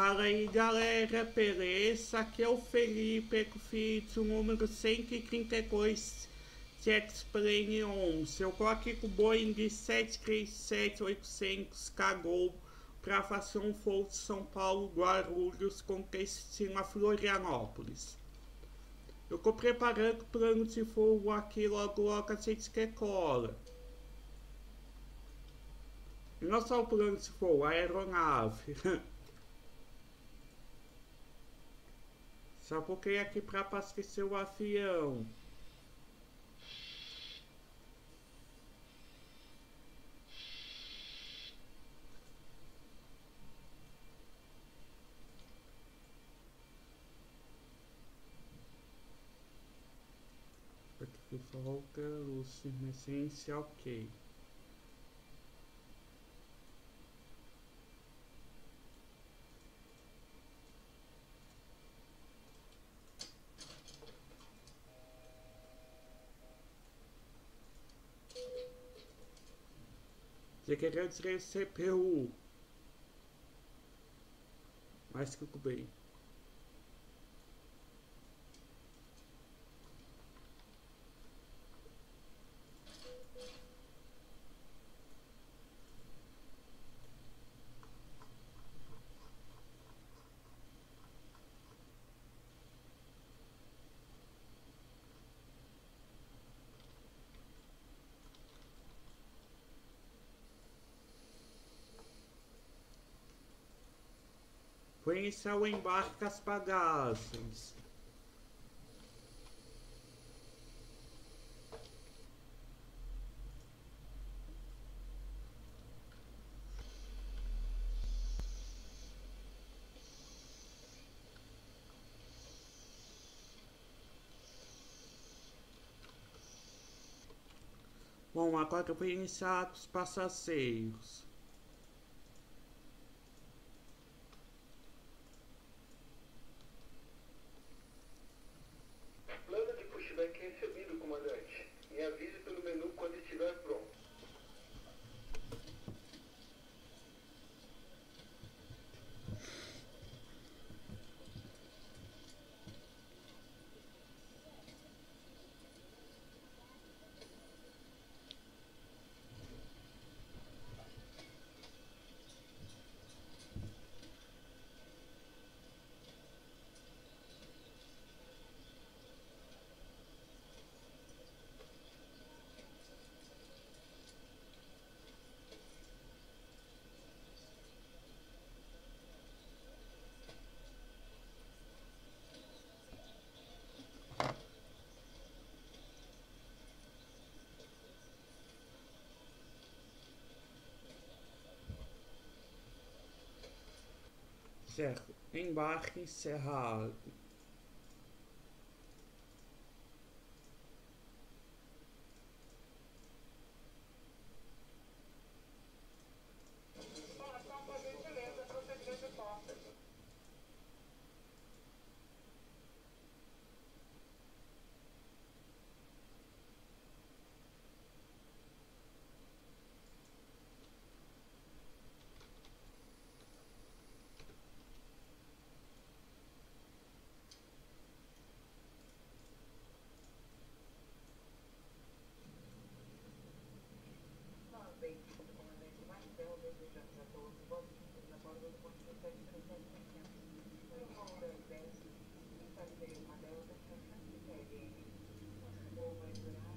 Fala aí galera, beleza? Aqui é o Felipe Ecofit, o número 132 X-Plane 11. Eu tô aqui com o Boeing 737-800 Cargo para fazer um voo de São Paulo Guarulhos com destino a Florianópolis. Eu tô preparando o plano de voo aqui logo logo a gente que cola. E não só o plano de voo, a aeronave. Só porque é aqui para abastecer o avião. Aqui falta luz, essência, ok. Você quer dizer CPU. Mas tudo bem. Conheça o embarque das bagagens. Bom, agora eu vou iniciar os passageiros. Certo. Embarque encerrado. já Thank you.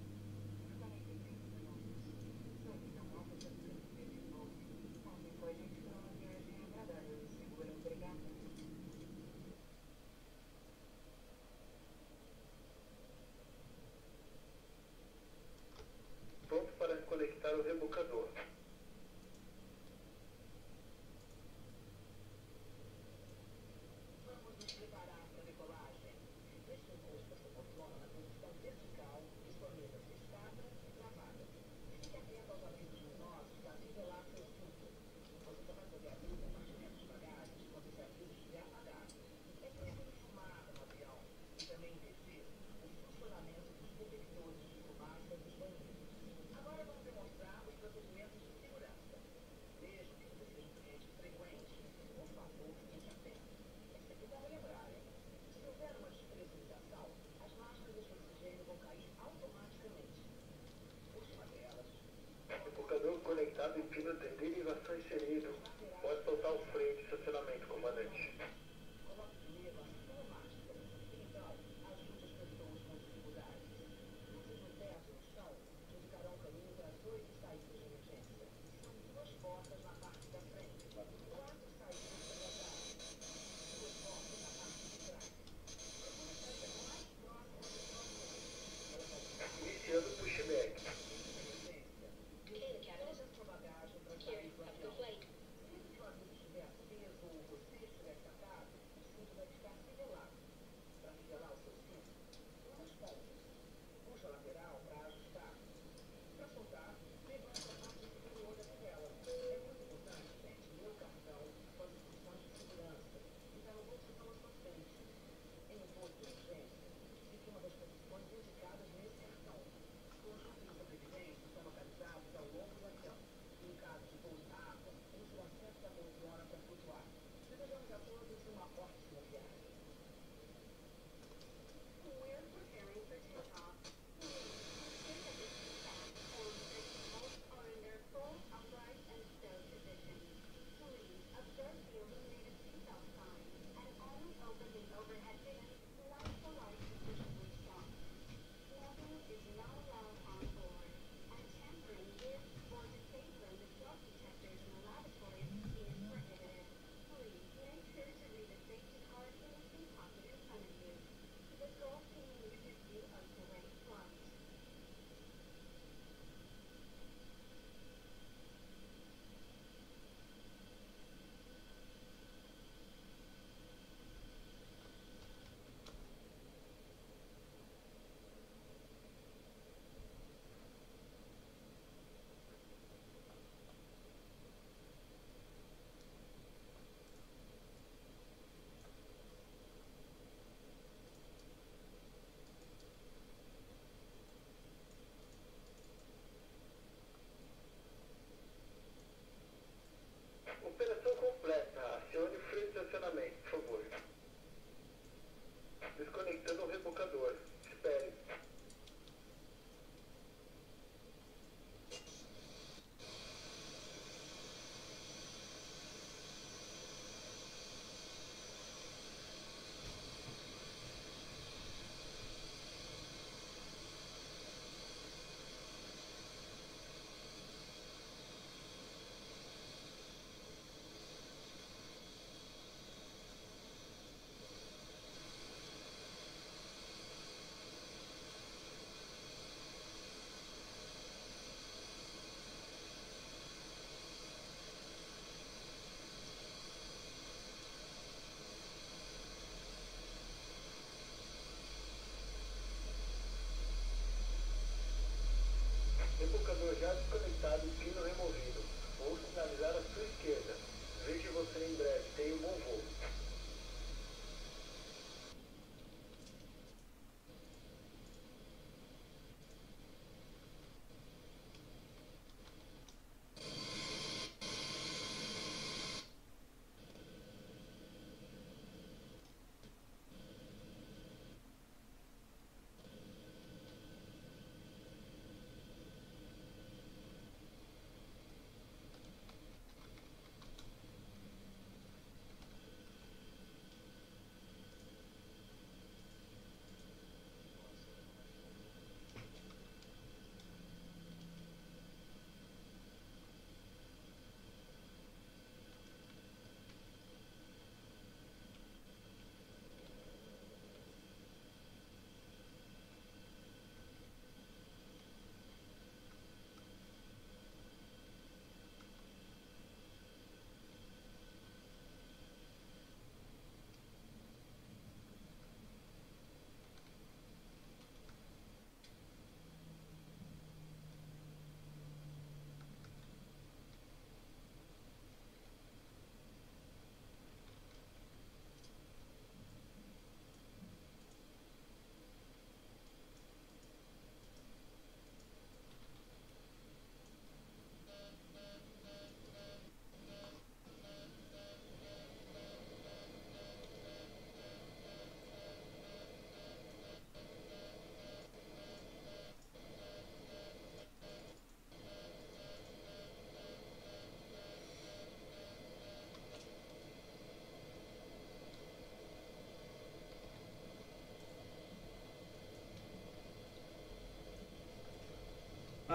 Tocador conectado em fila de derivações inserido. Pode soltar o freio de estacionamento, comandante.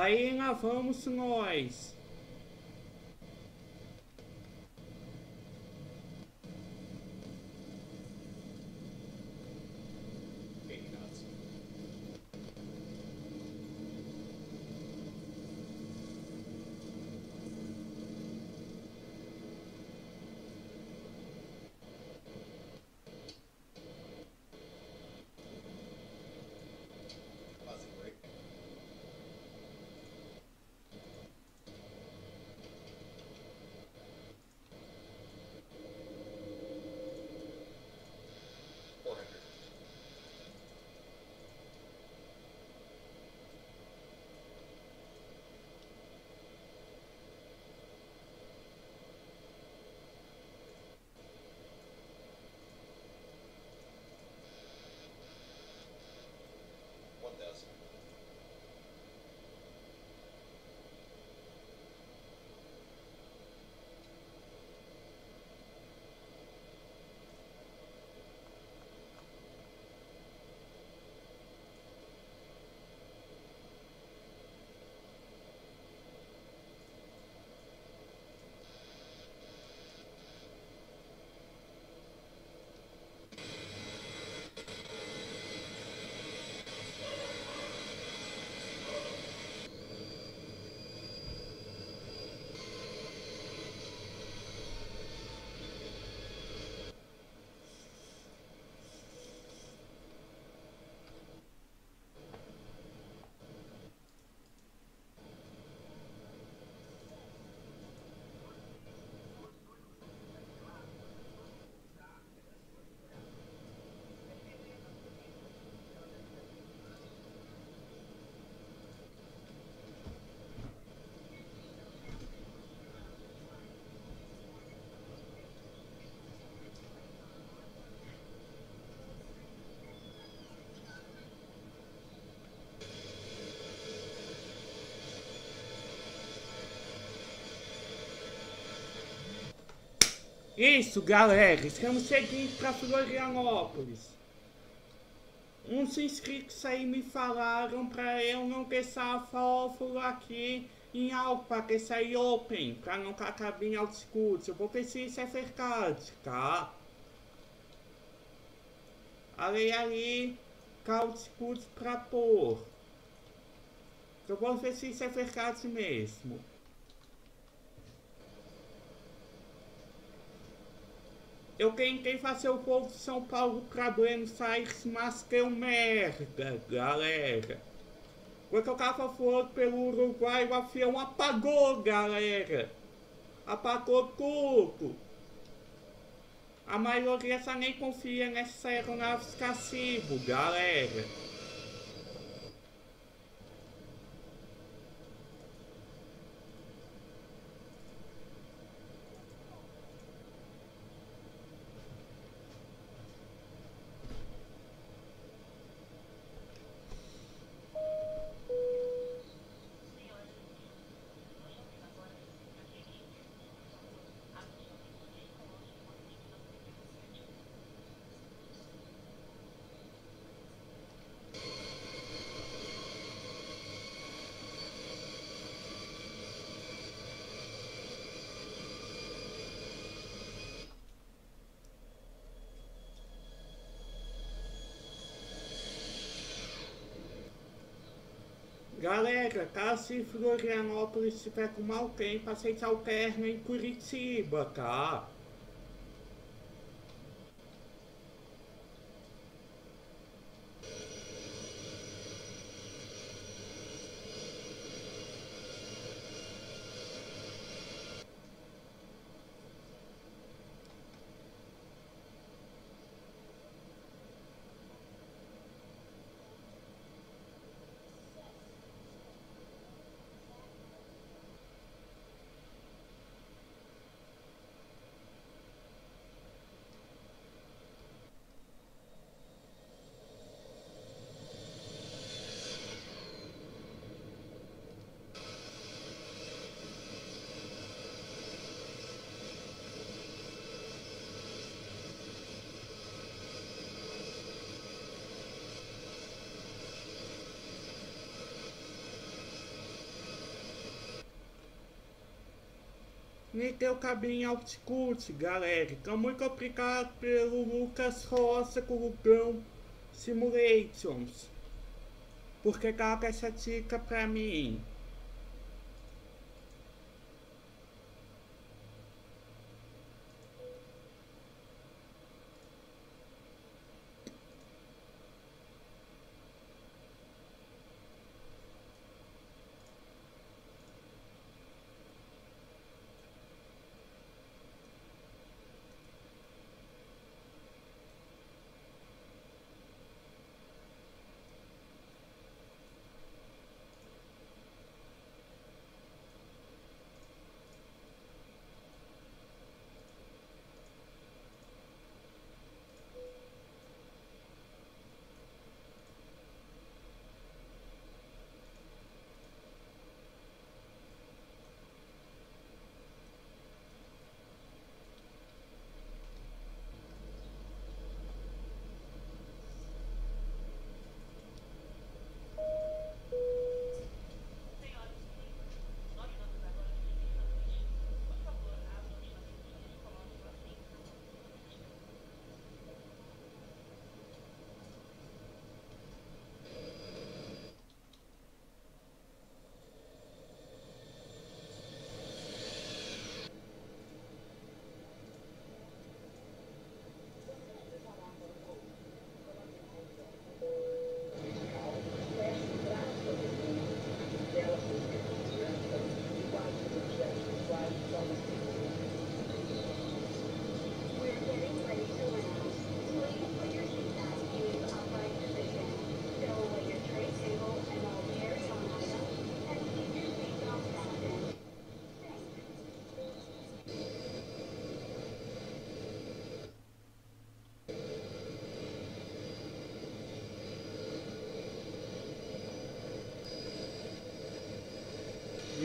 Aí lá vamos nós. Isso, galera, estamos seguindo para Florianópolis. Uns inscritos aí me falaram para eu não deixar fósforo aqui em Alpa, que sair open, para não cacar bem aos escudos. Eu vou ver se isso é verdade, tá? Ali, ali, escudos para pôr. Eu vou ver se isso é verdade mesmo. Eu tentei fazer o povo de São Paulo para Buenos Aires, mas deu merda, galera. Quando eu tava voando pelo Uruguai, o avião apagou, galera. Apagou tudo. A maioria só nem confia nessas aeronaves cassivo, galera. Galera, caso em Florianópolis estiver com mau tempo, aceite alterno em Curitiba, tá? Meteu cabinho Outcut, galera. Então, muito obrigado pelo Lucas Roça Colugão Simulations. Porque dá essa dica pra mim.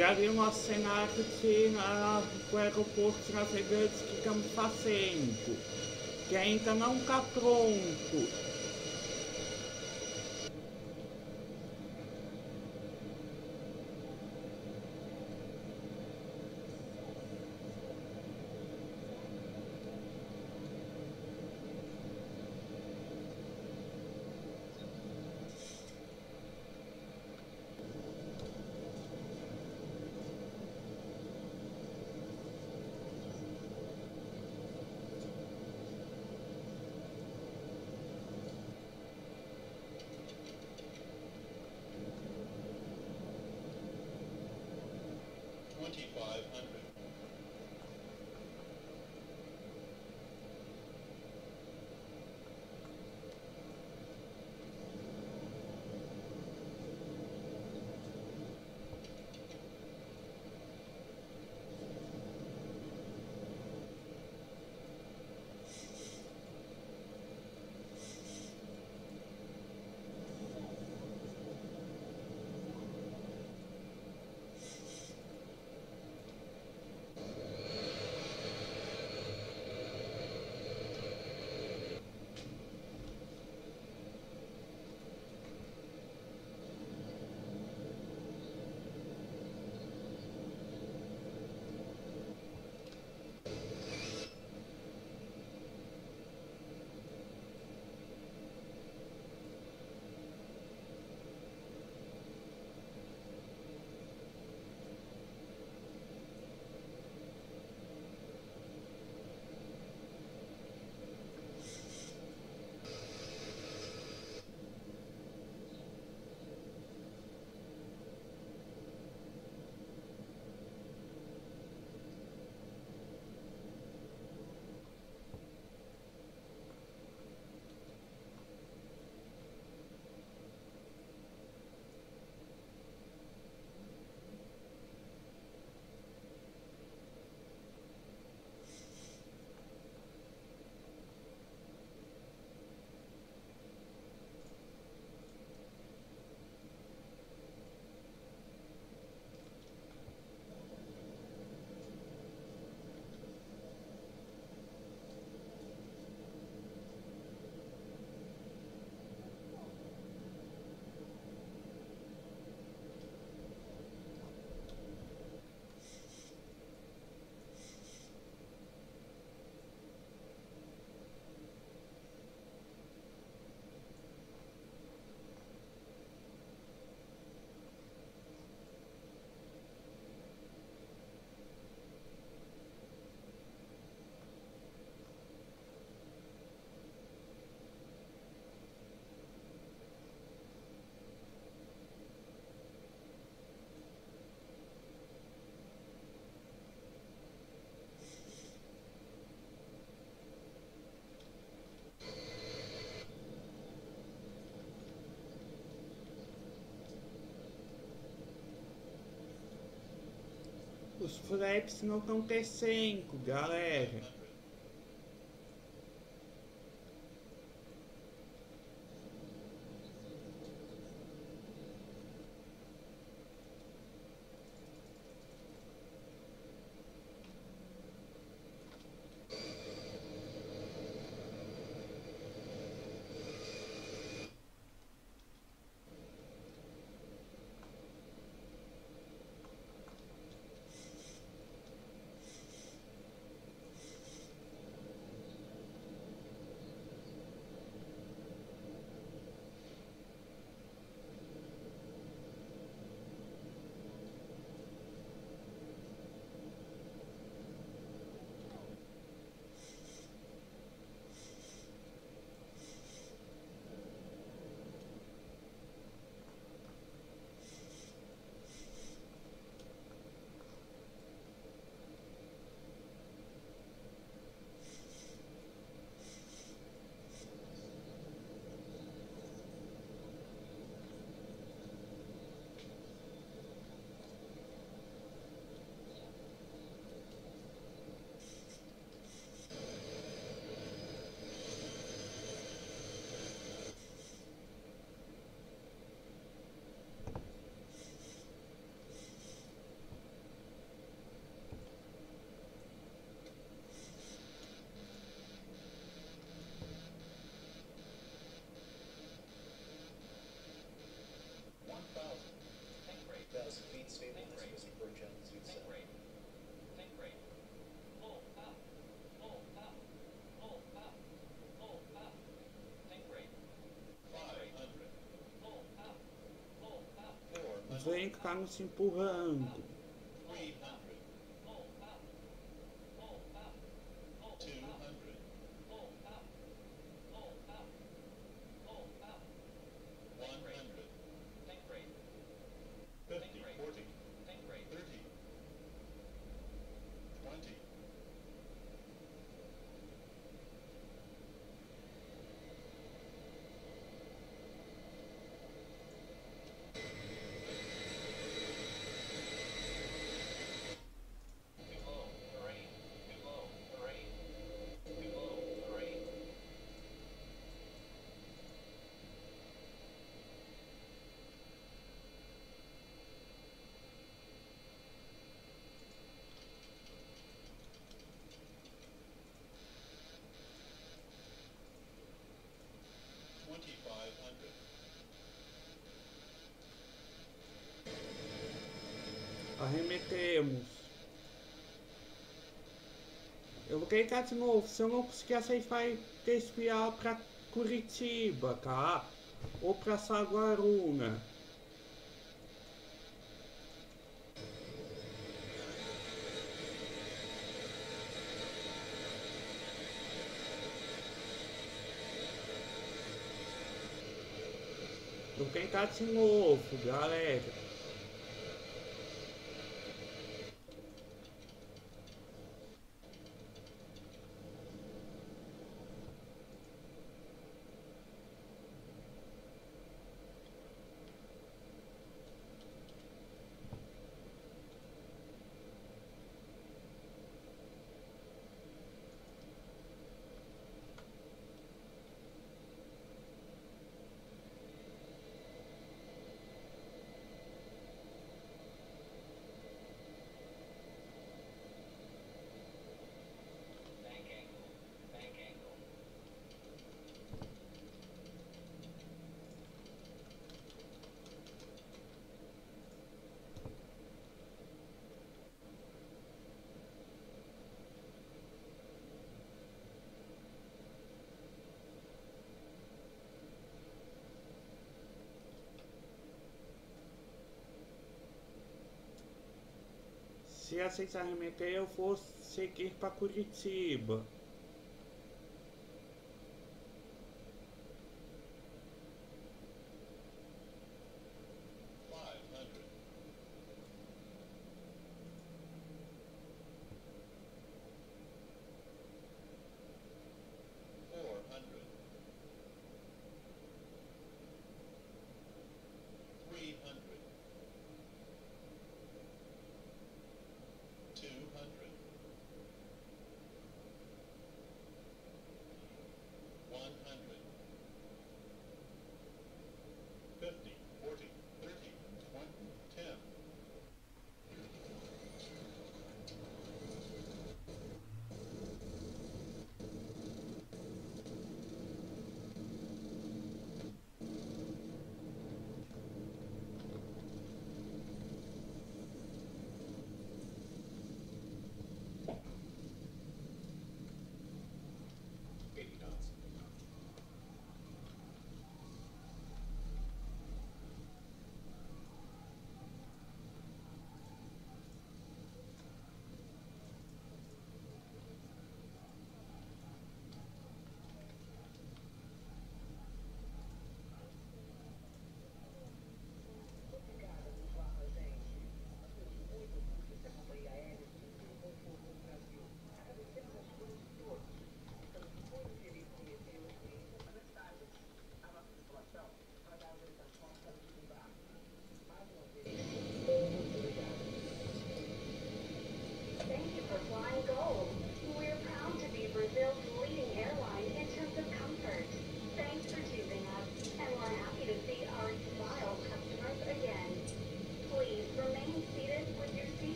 E ali o nosso cenário de ah, o aeroporto navegantes que estamos fazendo, que ainda não está pronto. 2500. Os flaps não estão T5, galera. Tá nos empurrando. Arremetemos. Eu vou clicar de novo. Se eu não conseguir, a gente vai desviar pra Curitiba, tá? Ou pra Saguaruna. Vou clicar de novo, galera. Se vocês arremeter, eu vou seguir para Curitiba.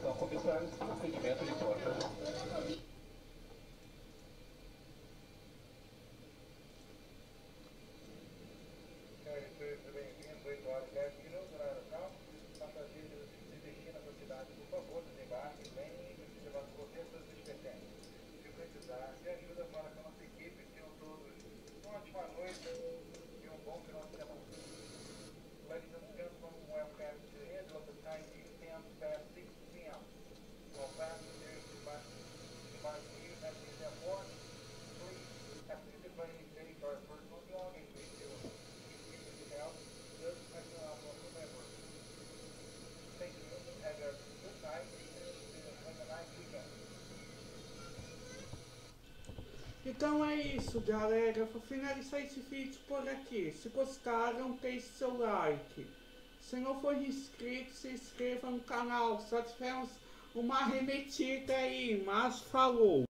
Atenção, comissários, procedimento de porta isso, galera. Vou finalizar esse vídeo por aqui. Se gostaram, deixe seu like. Se não for inscrito, se inscreva no canal. Só tivemos uma arremetida aí, mas falou.